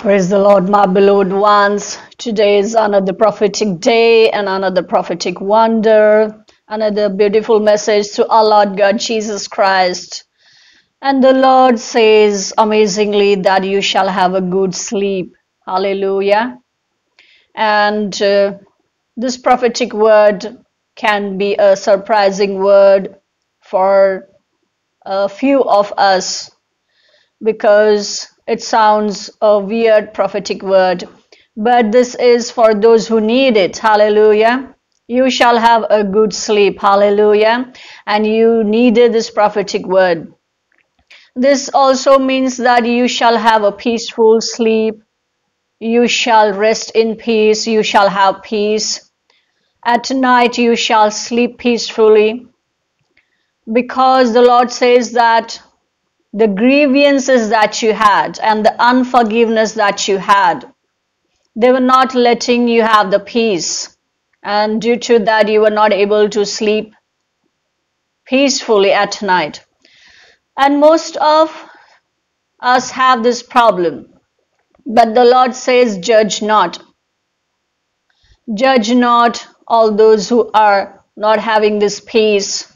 Praise the Lord, my beloved ones. Today is another prophetic day and another prophetic wonder, another beautiful message to our Lord God Jesus Christ. And the Lord says amazingly that you shall have a good sleep. Hallelujah. And uh, this prophetic word can be a surprising word for a few of us because it sounds a weird prophetic word. But this is for those who need it. Hallelujah. You shall have a good sleep. Hallelujah. And you needed this prophetic word. This also means that you shall have a peaceful sleep. You shall rest in peace. You shall have peace. At night you shall sleep peacefully. Because the Lord says that the grievances that you had and the unforgiveness that you had, they were not letting you have the peace. And due to that, you were not able to sleep peacefully at night. And most of us have this problem. But the Lord says, Judge not. Judge not all those who are not having this peace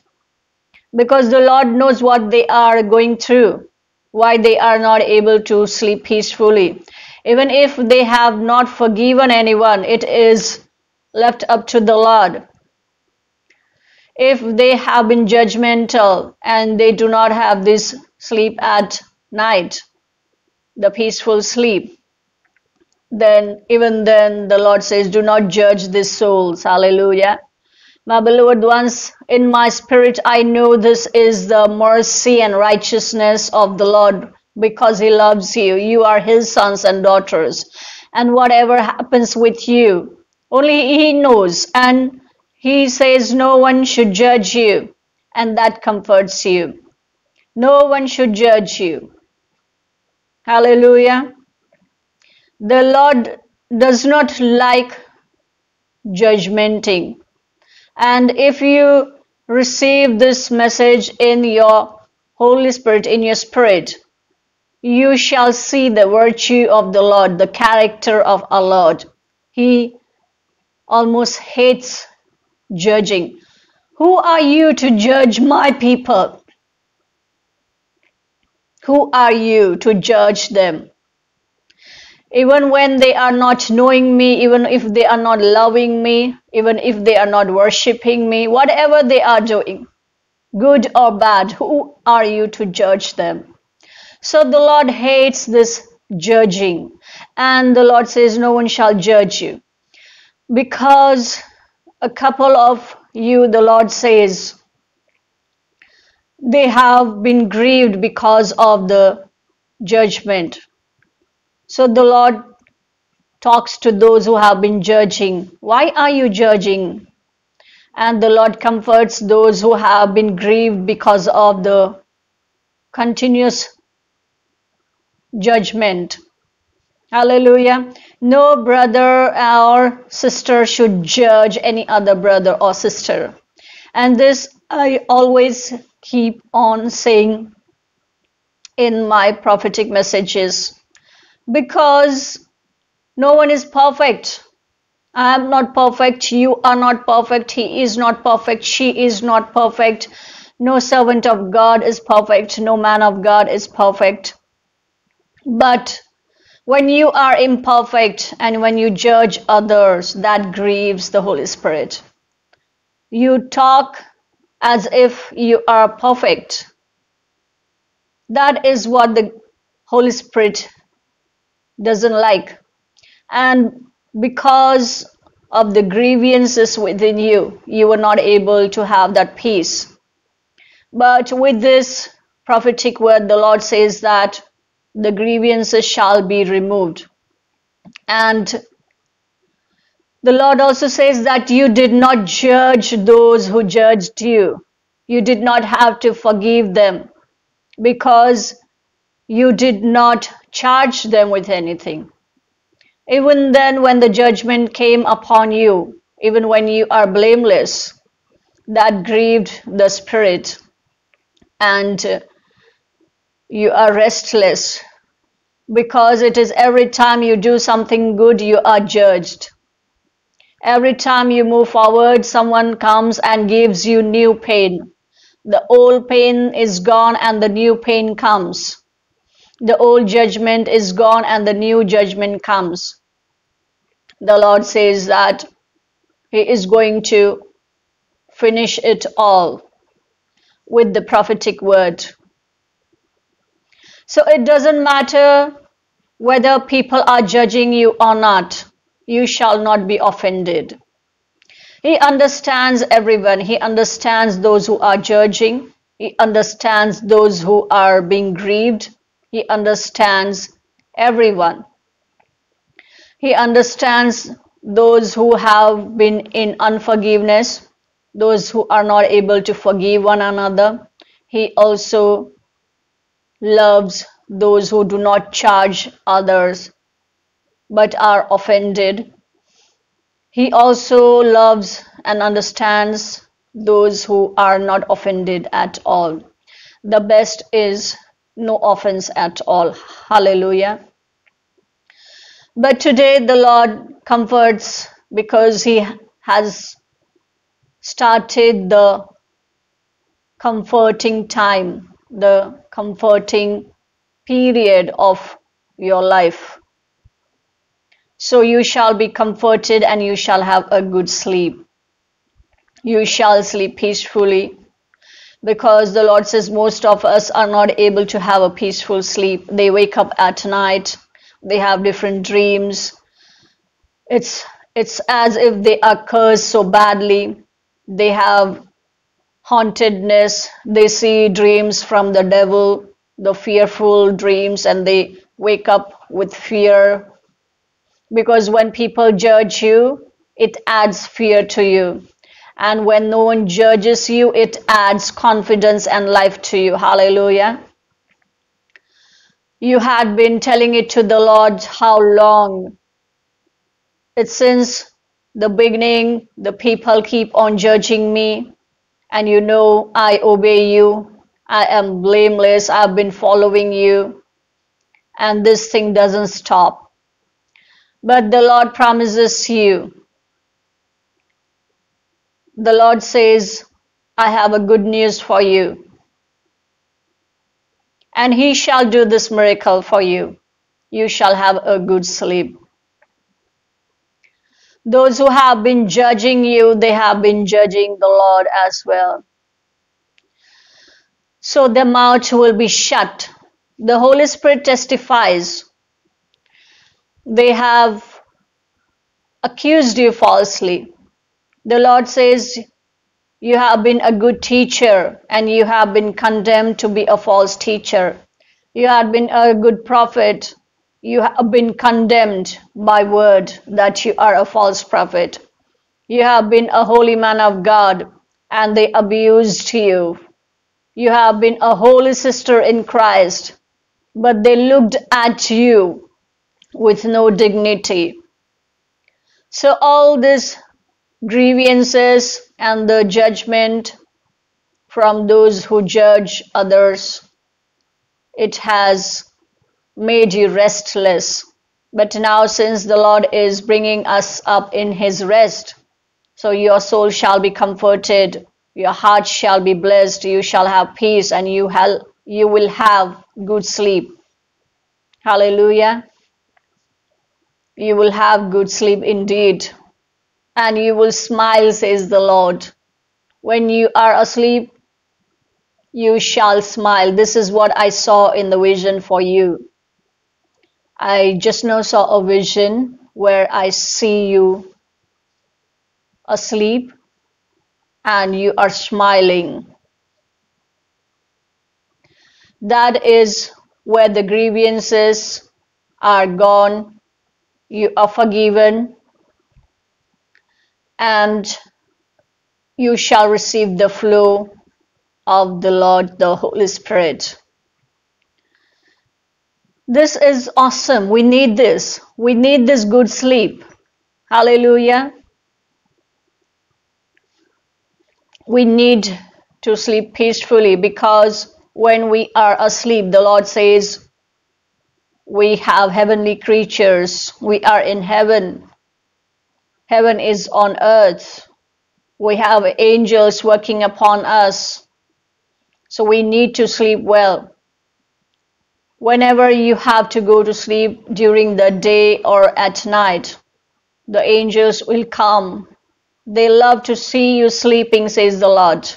because the Lord knows what they are going through, why they are not able to sleep peacefully. Even if they have not forgiven anyone, it is left up to the Lord. If they have been judgmental and they do not have this sleep at night, the peaceful sleep, then even then the Lord says, Do not judge these souls. Hallelujah. My beloved ones, in my spirit, I know this is the mercy and righteousness of the Lord because He loves you. You are His sons and daughters. And whatever happens with you, only He knows. And He says no one should judge you. And that comforts you. No one should judge you. Hallelujah. The Lord does not like judgmenting. And if you receive this message in your Holy Spirit, in your spirit, you shall see the virtue of the Lord, the character of our Lord. He almost hates judging. Who are you to judge my people? Who are you to judge them? Even when they are not knowing me, even if they are not loving me, even if they are not worshiping me, whatever they are doing, good or bad, who are you to judge them? So the Lord hates this judging. And the Lord says, No one shall judge you. Because a couple of you, the Lord says, they have been grieved because of the judgment so the Lord talks to those who have been judging. Why are you judging? And the Lord comforts those who have been grieved because of the continuous judgment. Hallelujah. No brother or sister should judge any other brother or sister. And this I always keep on saying in my prophetic messages because no one is perfect. I am not perfect. You are not perfect. He is not perfect. She is not perfect. No servant of God is perfect. No man of God is perfect. But when you are imperfect and when you judge others, that grieves the Holy Spirit. You talk as if you are perfect. That is what the Holy Spirit doesn't like. And because of the grievances within you, you were not able to have that peace. But with this prophetic word, the Lord says that the grievances shall be removed. And the Lord also says that you did not judge those who judged you. You did not have to forgive them because you did not charge them with anything. Even then, when the judgment came upon you, even when you are blameless, that grieved the spirit and you are restless. because it is every time you do something good, you are judged. Every time you move forward, someone comes and gives you new pain. The old pain is gone and the new pain comes. The old judgment is gone and the new judgment comes. The Lord says that He is going to finish it all with the prophetic word. So it doesn't matter whether people are judging you or not, you shall not be offended. He understands everyone. He understands those who are judging. He understands those who are being grieved. He understands everyone. He understands those who have been in unforgiveness, those who are not able to forgive one another. He also loves those who do not charge others but are offended. He also loves and understands those who are not offended at all. The best is no offense at all. Hallelujah. But today the Lord comforts because He has started the comforting time, the comforting period of your life. So you shall be comforted and you shall have a good sleep. You shall sleep peacefully because the Lord says most of us are not able to have a peaceful sleep. They wake up at night, they have different dreams. It's it's as if they are cursed so badly. They have hauntedness. They see dreams from the devil the fearful dreams and they wake up with fear because when people judge you it adds fear to you and when no one judges you it adds confidence and life to you hallelujah you had been telling it to the lord how long it's since the beginning the people keep on judging me and you know i obey you I am blameless. I've been following you. And this thing doesn't stop. But the Lord promises you. The Lord says, I have a good news for you. And He shall do this miracle for you. You shall have a good sleep. Those who have been judging you, they have been judging the Lord as well so their mouth will be shut. The Holy Spirit testifies. They have accused you falsely. The Lord says, You have been a good teacher and you have been condemned to be a false teacher. You have been a good prophet. You have been condemned by word that you are a false prophet. You have been a holy man of God and they abused you you have been a holy sister in Christ, but they looked at you with no dignity. So all these grievances and the judgment from those who judge others, it has made you restless. But now, since the Lord is bringing us up in His rest, so your soul shall be comforted your heart shall be blessed you shall have peace and you you will have good sleep. Hallelujah. You will have good sleep indeed and you will smile says the lord. When you are asleep you shall smile. This is what i saw in the vision for you. I just now saw a vision where i see you asleep and you are smiling. That is where the grievances are gone, you are forgiven, and you shall receive the flow of the Lord, the Holy Spirit. This is awesome. We need this. We need this good sleep. Hallelujah. we need to sleep peacefully because when we are asleep, the Lord says, we have heavenly creatures. We are in heaven. Heaven is on earth. We have angels working upon us. So we need to sleep well. Whenever you have to go to sleep during the day or at night, the angels will come. They love to see you sleeping, says the Lord.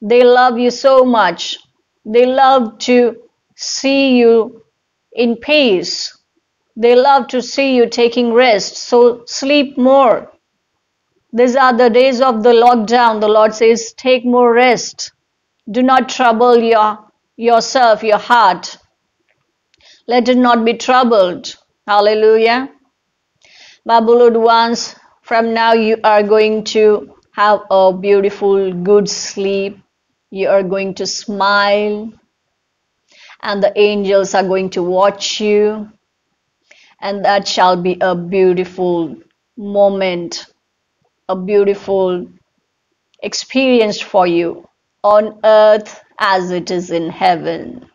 They love you so much. They love to see you in peace. They love to see you taking rest. So sleep more. These are the days of the lockdown. The Lord says, take more rest. Do not trouble your yourself, your heart. Let it not be troubled. Hallelujah. My beloved ones, from now you are going to have a beautiful, good sleep. You are going to smile, and the angels are going to watch you, and that shall be a beautiful moment, a beautiful experience for you on earth as it is in heaven.